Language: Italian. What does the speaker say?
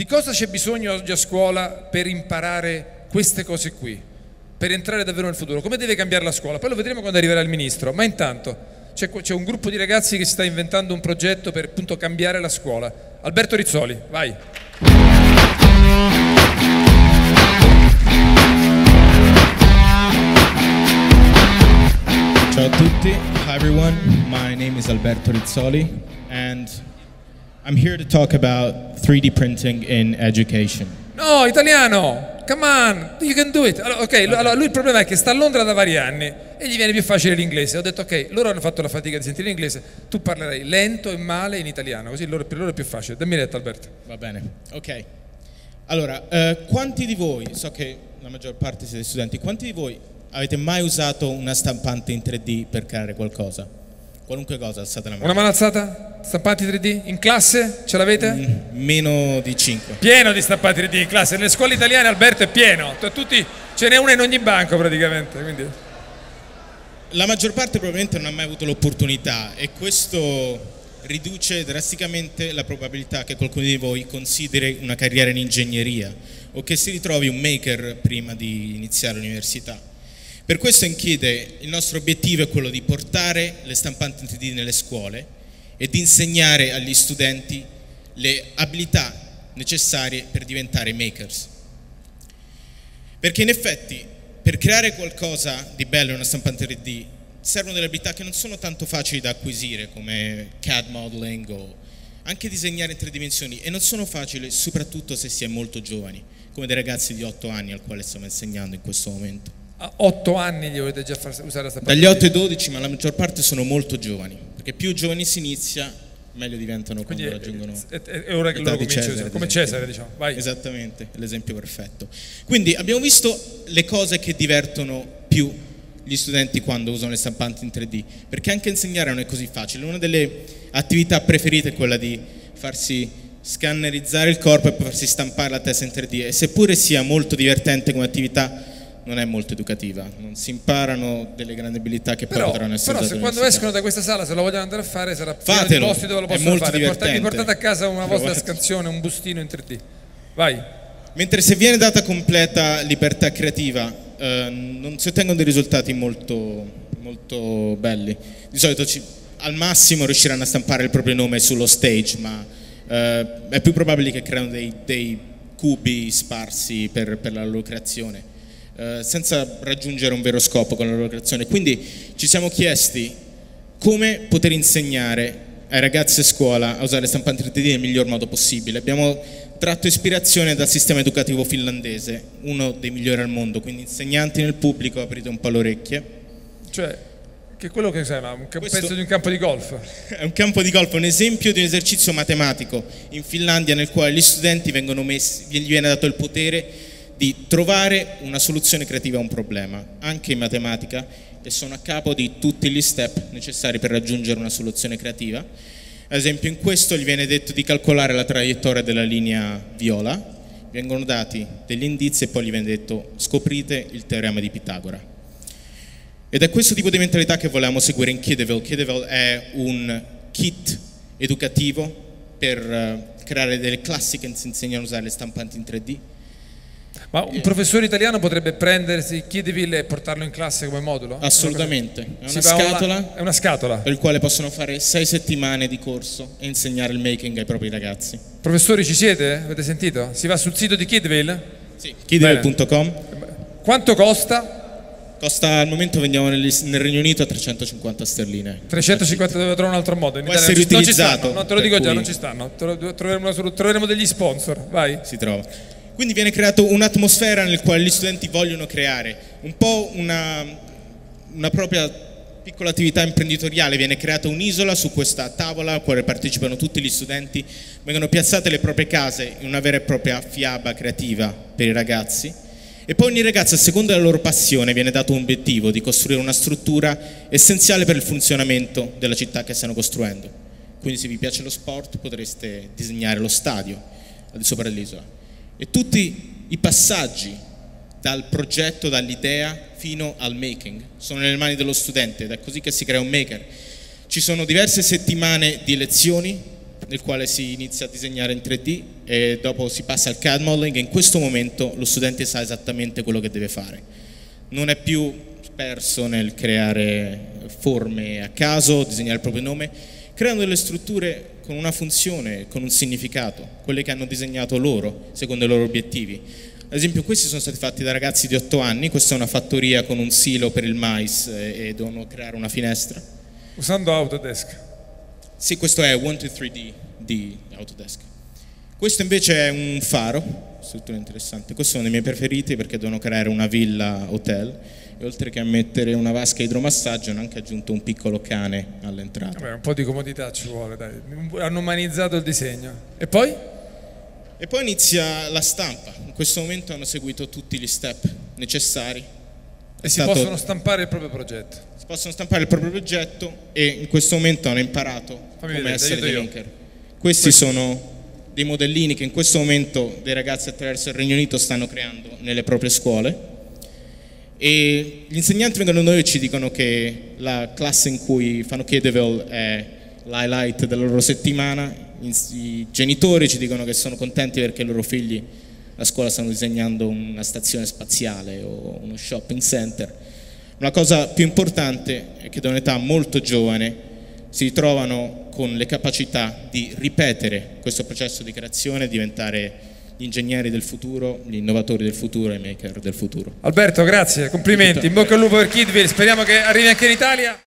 di cosa c'è bisogno oggi a scuola per imparare queste cose qui, per entrare davvero nel futuro, come deve cambiare la scuola. Poi lo vedremo quando arriverà il ministro, ma intanto c'è, un gruppo di ragazzi che si sta inventando un progetto per appunto cambiare la scuola. Alberto Rizzoli, vai. Ciao a tutti. Hi everyone. My name is Alberto Rizzoli and I'm here to talk about 3D printing in education. No, italiano! Come on, you can do it. Allora, ok, allora, lui il problema è che sta a Londra da vari anni e gli viene più facile l'inglese. Ho detto ok, loro hanno fatto la fatica di sentire l'inglese, tu parlerai lento e male in italiano, così loro, per loro è più facile. Dammi retta Alberto. Va bene. Ok. Allora, eh, quanti di voi, so che la maggior parte siete studenti, quanti di voi avete mai usato una stampante in 3D per creare qualcosa? Qualunque cosa, alzate la mano. Una mano alzata? Stampanti 3D? In classe? Ce l'avete? Mm, meno di 5. Pieno di stampanti 3D in classe. Nelle scuole italiane Alberto è pieno. Tutti, ce n'è una in ogni banco praticamente. Quindi... La maggior parte probabilmente non ha mai avuto l'opportunità e questo riduce drasticamente la probabilità che qualcuno di voi consideri una carriera in ingegneria o che si ritrovi un maker prima di iniziare l'università. Per questo in Chiede il nostro obiettivo è quello di portare le stampanti in 3D nelle scuole e di insegnare agli studenti le abilità necessarie per diventare makers. Perché in effetti per creare qualcosa di bello in una stampante 3D servono delle abilità che non sono tanto facili da acquisire come CAD modeling o anche disegnare in tre dimensioni e non sono facili soprattutto se si è molto giovani, come dei ragazzi di 8 anni al quale stiamo insegnando in questo momento a 8 anni gli volete già far usare la stampante? Dagli 8 ai 12, ma la maggior parte sono molto giovani, perché più giovani si inizia, meglio diventano quando Quindi raggiungono è, è, è ora che loro cominciano, Cesare, come Cesare diciamo, vai. Esattamente, l'esempio perfetto. Quindi abbiamo visto le cose che divertono più gli studenti quando usano le stampanti in 3D, perché anche insegnare non è così facile. Una delle attività preferite è quella di farsi scannerizzare il corpo e poi farsi stampare la testa in 3D e seppure sia molto divertente come attività non è molto educativa, non si imparano delle grandi abilità che però, poi potranno essere Però se quando escono da questa sala, se lo vogliono andare a fare, sarà pieno di posti dove lo possono fare. Portate, portate a casa una Provate. vostra scansione, un bustino in 3D. Vai. Mentre se viene data completa libertà creativa, eh, non si ottengono dei risultati molto, molto belli. Di solito ci, al massimo riusciranno a stampare il proprio nome sullo stage, ma eh, è più probabile che creano dei, dei cubi sparsi per, per la loro creazione eh, senza raggiungere un vero scopo con la loro creazione. Quindi ci siamo chiesti come poter insegnare ai ragazzi a scuola a usare stampanti 3D nel miglior modo possibile. Abbiamo tratto ispirazione dal sistema educativo finlandese, uno dei migliori al mondo, quindi insegnanti nel pubblico, aprite un po' le orecchie. Cioè, che è quello che sembra un pezzo di un campo di golf. È un campo di golf, un esempio di un esercizio matematico in Finlandia nel quale gli studenti vengono messi, gli viene dato il potere di trovare una soluzione creativa a un problema, anche in matematica, e sono a capo di tutti gli step necessari per raggiungere una soluzione creativa. Ad esempio in questo gli viene detto di calcolare la traiettoria della linea viola, vengono dati degli indizi e poi gli viene detto scoprite il teorema di Pitagora. Ed è questo tipo di mentalità che volevamo seguire in Kideville. Kideville è un kit educativo per eh, creare delle classi che si insegnano a usare le stampanti in 3D, ma un professore italiano potrebbe prendersi Kideville e portarlo in classe come modulo? Assolutamente, è una, scatola, è una scatola per il quale possono fare sei settimane di corso e insegnare il making ai propri ragazzi. Professori ci siete? Avete sentito? Si va sul sito di Kideville? Sì, kideville.com. Quanto costa? Costa al momento vendiamo nel, nel, Regno Unito a 350 sterline. 350 dove trovare un altro modo. In Può essere utilizzato. Non te lo dico già, non ci stanno. Troveremo, troveremo degli sponsor. Vai. Si trova. Quindi viene creata un'atmosfera nel quale gli studenti vogliono creare, un po' una, una propria piccola attività imprenditoriale, viene creata un'isola su questa tavola a cui partecipano tutti gli studenti, vengono piazzate le proprie case in una vera e propria fiaba creativa per i ragazzi. E poi ogni ragazzo a seconda della loro passione viene dato un obiettivo di costruire una struttura essenziale per il funzionamento della città che stanno costruendo. Quindi se vi piace lo sport potreste disegnare lo stadio al di sopra dell'isola e tutti i passaggi dal progetto, dall'idea fino al making sono nelle mani dello studente ed è così che si crea un maker. Ci sono diverse settimane di lezioni nel quale si inizia a disegnare in 3D e dopo si passa al CAD modeling e in questo momento lo studente sa esattamente quello che deve fare. Non è più perso nel creare forme a caso, disegnare il proprio nome, creano delle strutture con una funzione, con un significato, quelle che hanno disegnato loro, secondo i loro obiettivi. Ad esempio questi sono stati fatti da ragazzi di 8 anni, questa è una fattoria con un silo per il mais e, e devono creare una finestra. Usando Autodesk. Sì, questo è 123D di Autodesk. Questo invece è un faro, struttura interessante. Questo è uno dei miei preferiti perché devono creare una villa hotel e oltre che a mettere una vasca idromassaggio hanno anche aggiunto un piccolo cane all'entrata. Vabbè, un po' di comodità ci vuole, dai. Hanno umanizzato il disegno. E poi? E poi inizia la stampa. In questo momento hanno seguito tutti gli step necessari. E si stato... possono stampare il proprio progetto. Si possono stampare il proprio progetto e in questo momento hanno imparato Fammi come vedere, essere dei linker. Questi Questo. sono dei modellini che in questo momento dei ragazzi attraverso il Regno Unito stanno creando nelle proprie scuole e gli insegnanti vengono da noi e ci dicono che la classe in cui fanno Kedeville è l'highlight della loro settimana i genitori ci dicono che sono contenti perché i loro figli a scuola stanno disegnando una stazione spaziale o uno shopping center. La cosa più importante è che da un'età molto giovane si ritrovano con le capacità di ripetere questo processo di creazione e diventare gli ingegneri del futuro, gli innovatori del futuro e i maker del futuro. Alberto, grazie, complimenti, in bocca al lupo per Kidville, speriamo che arrivi anche in Italia.